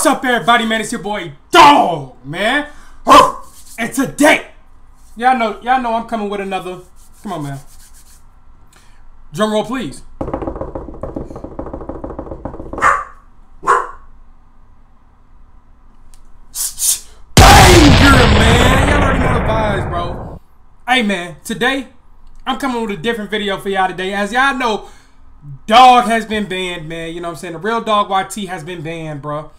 What's up, everybody, man? It's your boy Dog, man. And today, y'all know, y'all know I'm coming with another. Come on, man. Drum roll, please. Banger, man. Y'all already know the vibes, bro. Hey, man. Today, I'm coming with a different video for y'all today. As y'all know, Dog has been banned, man. You know what I'm saying? The real Dog YT has been banned, bro.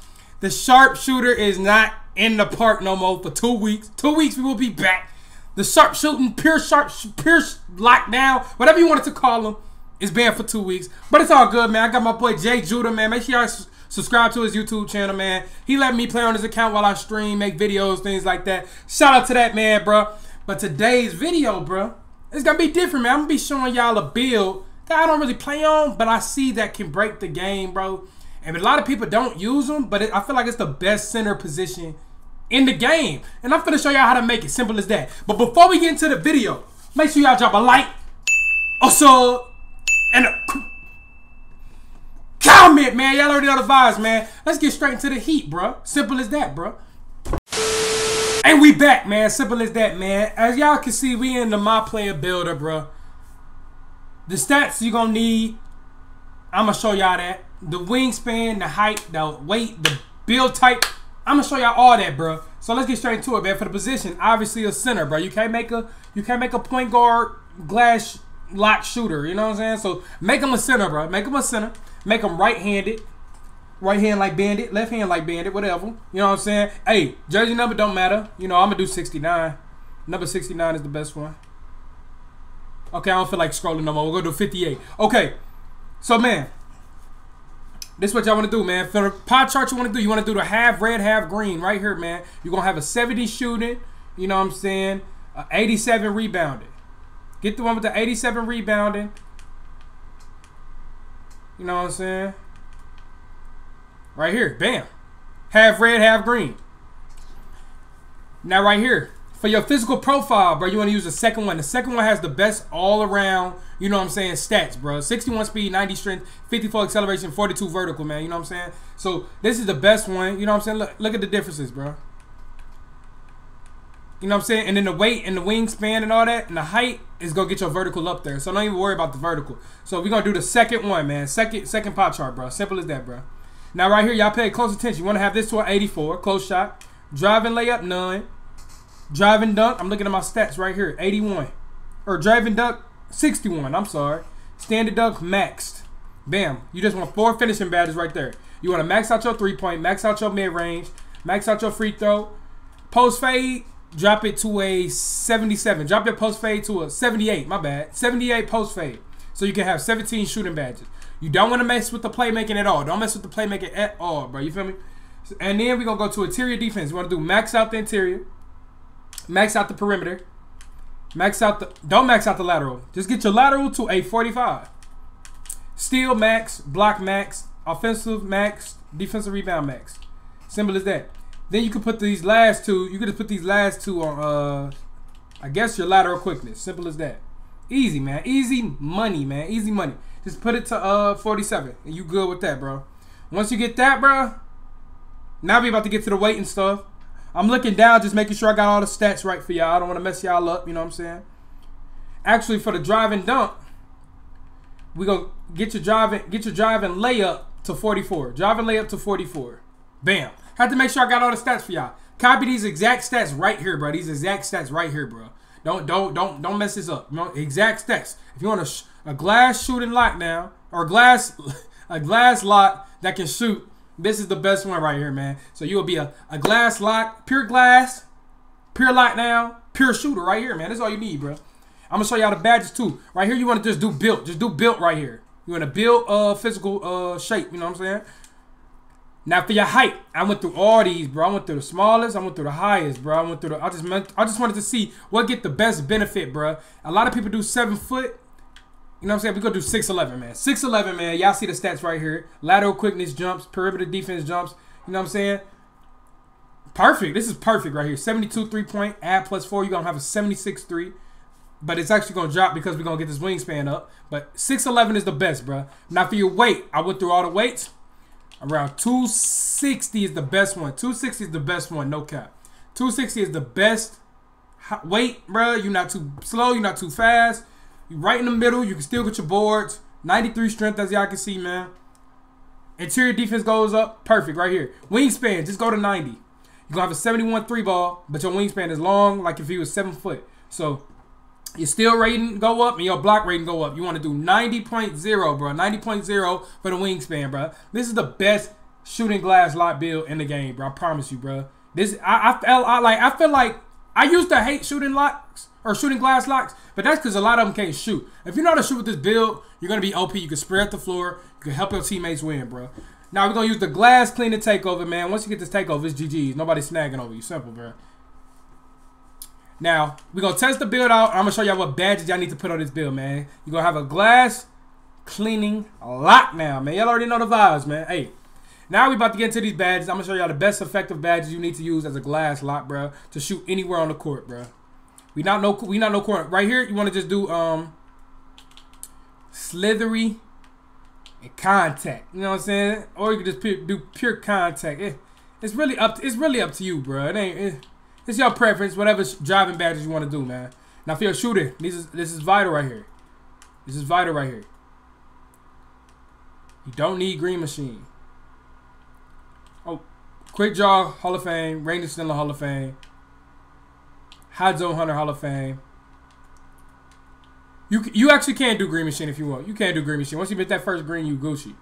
The sharpshooter is not in the park no more for two weeks. Two weeks we will be back. The sharpshooting, pure sharp, pure lockdown, whatever you wanted to call them, is banned for two weeks. But it's all good, man. I got my boy Jay Judah, man. Make sure y'all subscribe to his YouTube channel, man. He let me play on his account while I stream, make videos, things like that. Shout out to that man, bro. But today's video, bro, it's gonna be different, man. I'm gonna be showing y'all a build that I don't really play on, but I see that can break the game, bro. And a lot of people don't use them, but it, I feel like it's the best center position in the game. And I'm going to show y'all how to make it. Simple as that. But before we get into the video, make sure y'all drop a like, also, and a comment, man. Y'all already know the vibes, man. Let's get straight into the heat, bro. Simple as that, bro. And we back, man. Simple as that, man. As y'all can see, we in the My Player Builder, bro. The stats you gonna need, I'm gonna show y'all that the wingspan, the height, the weight, the build type. I'm gonna show y'all all that, bro. So let's get straight into it, man. For the position, obviously a center, bro. You can't make a you can't make a point guard glass lock shooter. You know what I'm saying? So make him a center, bro. Make him a center. Make him right-handed. Right hand like Bandit, left hand like Bandit, whatever. You know what I'm saying? Hey, jersey number don't matter. You know, I'm gonna do 69. Number 69 is the best one. Okay, I don't feel like scrolling no more. We'll go to 58. Okay, so man, this is what y'all want to do, man. For the pie chart you want to do, you want to do the half red, half green right here, man. You're going to have a 70 shooting, you know what I'm saying, 87 rebounding. Get the one with the 87 rebounding. You know what I'm saying? Right here, bam. Half red, half green. Now right here, for your physical profile, bro, you want to use the second one. The second one has the best all around, you know what I'm saying, stats, bro. 61 speed, 90 strength, 54 acceleration, 42 vertical, man. You know what I'm saying? So this is the best one. You know what I'm saying? Look, look at the differences, bro. You know what I'm saying? And then the weight and the wingspan and all that and the height is gonna get your vertical up there. So don't even worry about the vertical. So we're gonna do the second one, man. Second second pop chart, bro. Simple as that, bro. Now right here, y'all pay close attention. You wanna have this to an 84, close shot. Driving layup, none. Driving dunk, I'm looking at my stats right here, 81. Or driving dunk, 61, I'm sorry. Standard dunk, maxed. Bam. You just want four finishing badges right there. You want to max out your three-point, max out your mid-range, max out your free throw. Post fade, drop it to a 77. Drop your post fade to a 78, my bad. 78 post fade. So you can have 17 shooting badges. You don't want to mess with the playmaking at all. Don't mess with the playmaking at all, bro. You feel me? And then we're going to go to interior defense. We want to do max out the interior. Max out the perimeter. Max out the don't max out the lateral. Just get your lateral to a 45. Steal max, block max, offensive max, defensive rebound max. Simple as that. Then you can put these last two, you can just put these last two on uh I guess your lateral quickness. Simple as that. Easy, man. Easy money, man. Easy money. Just put it to uh 47 and you good with that, bro. Once you get that, bro, now we about to get to the weight and stuff. I'm looking down, just making sure I got all the stats right for y'all. I don't want to mess y'all up, you know what I'm saying? Actually, for the driving dunk, we gonna get your driving get your driving layup to 44. Driving layup to 44. Bam. Had to make sure I got all the stats for y'all. Copy these exact stats right here, bro. These exact stats right here, bro. Don't don't don't don't mess this up. Exact stats. If you want a, a glass shooting lock now, or glass a glass lock that can shoot this is the best one right here, man. So you'll be a, a glass lock, pure glass, pure lockdown, pure shooter right here, man. That's all you need, bro. I'm gonna show y'all the badges too. Right here, you want to just do built. Just do built right here. You want to build uh physical uh shape. You know what I'm saying? Now for your height, I went through all these, bro. I went through the smallest, I went through the highest, bro. I went through the. I just meant, I just wanted to see what get the best benefit, bro. A lot of people do seven foot. You know what I'm saying? We're going to do 6'11", man. 6'11", man. Y'all see the stats right here. Lateral quickness jumps. Perimeter defense jumps. You know what I'm saying? Perfect. This is perfect right here. 72 three-point. Add plus four. You're going to have a 76 three. But it's actually going to drop because we're going to get this wingspan up. But 6'11 is the best, bro. Now for your weight, I went through all the weights. Around 260 is the best one. 260 is the best one, no cap. 260 is the best weight, bro. You're not too slow, you're not too fast. Right in the middle. You can still get your boards. 93 strength, as y'all can see, man. Interior defense goes up. Perfect, right here. Wingspan, just go to 90. You're going to have a 71 three ball, but your wingspan is long, like if he was 7 foot. So, your steal rating go up and your block rating go up. You want to do 90.0, bro. 90.0 for the wingspan, bro. This is the best shooting glass lock build in the game, bro. I promise you, bro. This I, I felt I like I feel like I used to hate shooting locks or shooting glass locks, but that's because a lot of them can't shoot. If you know how to shoot with this build, you're gonna be OP. You can spread the floor. You can help your teammates win, bro. Now we're gonna use the glass cleaner takeover, man. Once you get this takeover, it's GG's. Nobody's snagging over you. Simple, bro. Now we're gonna test the build out. I'm gonna show y'all what badges y'all need to put on this build, man. You're gonna have a glass cleaning lock now, man. Y'all already know the vibes, man. Hey. Now we about to get into these badges. I'm gonna show y'all the best effective badges you need to use as a glass lock, bro, to shoot anywhere on the court, bro. We not no we not no court right here. You want to just do um slithery and contact. You know what I'm saying? Or you can just do pure contact. It, it's really up. To, it's really up to you, bro. It ain't. It, it's your preference. Whatever driving badges you want to do, man. Now, you're a shooter, this is this is vital right here. This is vital right here. You don't need green machine. Oh, quick Draw Hall of Fame, Range Extender Hall of Fame, Hot Zone Hunter Hall of Fame. You you actually can do Green Machine if you want. You can do Green Machine. Once you get that first green, you Gucci.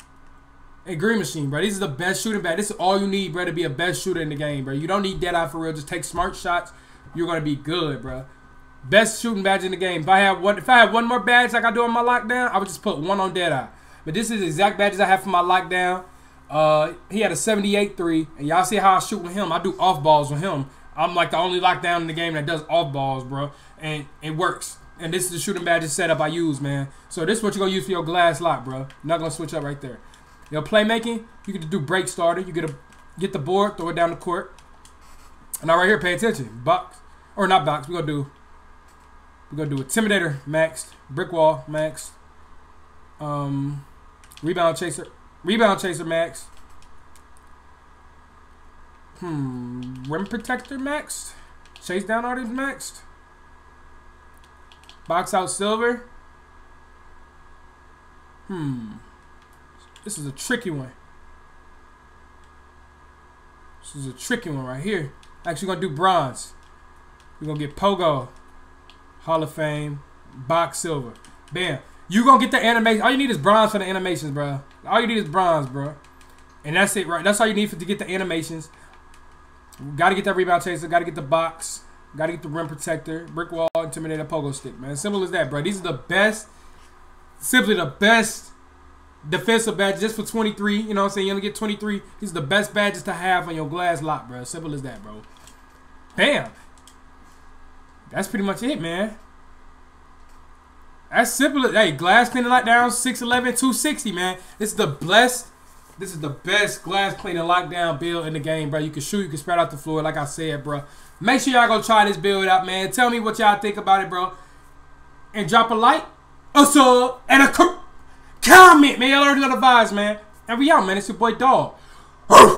Hey, Green Machine, bro. This is the best shooting bad. This is all you need, bro, to be a best shooter in the game, bro. You don't need dead eye for real. Just take smart shots. You're gonna be good, bro. Best shooting badge in the game. If I have one, if I have one more badge like I do on my lockdown, I would just put one on dead eye. But this is the exact badges I have for my lockdown. Uh, he had a 78 3, and y'all see how I shoot with him. I do off balls with him. I'm like the only lockdown in the game that does off balls, bro, and it works. And this is the shooting badges setup I use, man. So this is what you're gonna use for your glass lock, bro. not gonna switch up right there. Your playmaking, you get to do break starter. You get to get the board, throw it down the court. And now right here, pay attention. Box or not box. We're gonna do we're gonna do intimidator maxed, brick wall maxed, um, rebound chaser Rebound chaser max. Hmm. Rim protector max. Chase down artist maxed. Box out silver. Hmm. This is a tricky one. This is a tricky one right here. Actually, gonna do bronze. We're gonna get Pogo, Hall of Fame, box silver. Bam. You gonna get the animation. All you need is bronze for the animations, bro. All you need is bronze, bro. And that's it, right? That's all you need for to get the animations. Got to get that rebound chaser. Got to get the box. Got to get the rim protector, brick wall, intimidator, pogo stick, man. Simple as that, bro. These are the best, simply the best defensive badges just for 23. You know what I'm saying? You only get 23. These are the best badges to have on your glass lock, bro. Simple as that, bro. Bam. That's pretty much it, man. That's simple. Hey, glass cleaning lockdown, 611, 260, man. This is the best. This is the best glass cleaning lockdown build in the game, bro. You can shoot, you can spread out the floor, like I said, bro. Make sure y'all go try this build out, man. Tell me what y'all think about it, bro. And drop a like, a sub, and a comment, man. Y'all already know the vibes, man. And we out, man. It's your boy Dog.